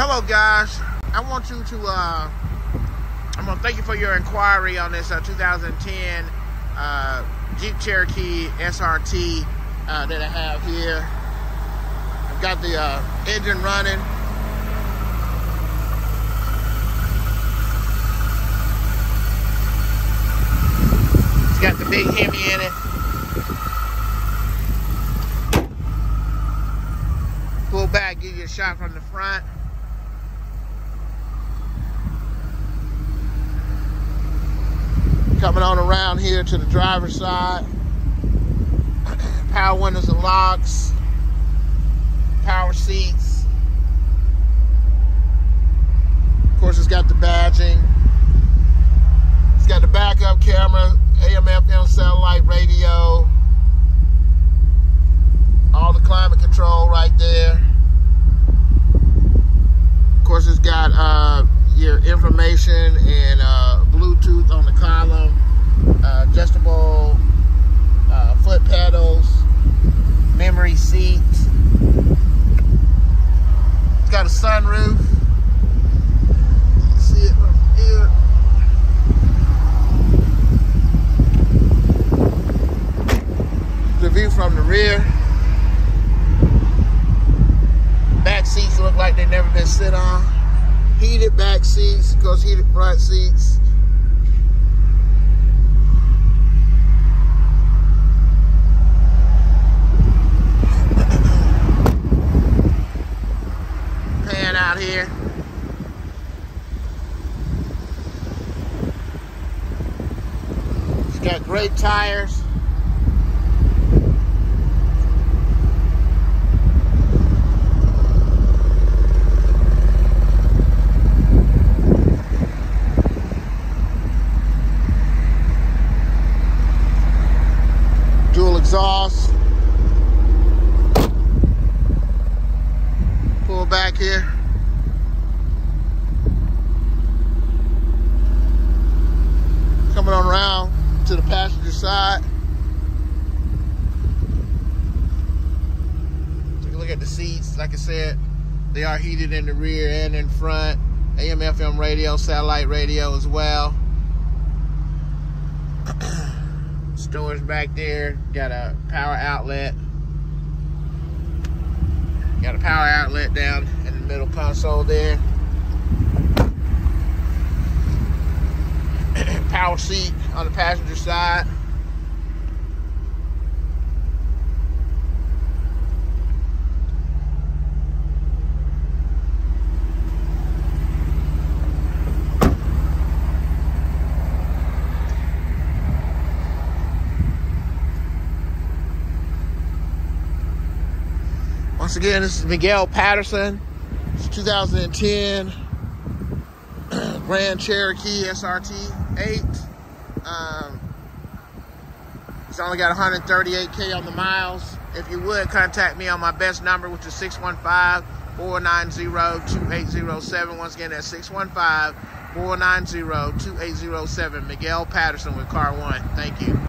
Hello, guys. I want you to, uh, I'm going to thank you for your inquiry on this uh, 2010 uh, Jeep Cherokee SRT uh, that I have here. I've got the uh, engine running. It's got the big Hemi in it. Pull back, give you a shot from the front. Coming on around here to the driver's side. Power windows and locks. Power seats. Of course, it's got the badging. It's got the backup camera, AM, FM satellite radio. All the climate control right there. Of course, it's got uh, your information and uh, Bluetooth on the column, uh, adjustable uh, foot pedals, memory seats. It's got a sunroof. See it from here. The view from the rear. Back seats look like they've never been sit on heated back seats, goes heated front seats. Pan out here. It's got great tires. dual exhaust. Pull back here. Coming on around to the passenger side. Take a look at the seats. Like I said, they are heated in the rear and in front. AM, FM radio, satellite radio as well. storage back there. Got a power outlet. Got a power outlet down in the middle console there. power seat on the passenger side. Once again, this is Miguel Patterson. It's 2010 Grand Cherokee SRT 8. Um, it's only got 138K on the miles. If you would, contact me on my best number, which is 615-490-2807. Once again, that's 615-490-2807. Miguel Patterson with Car One. Thank you.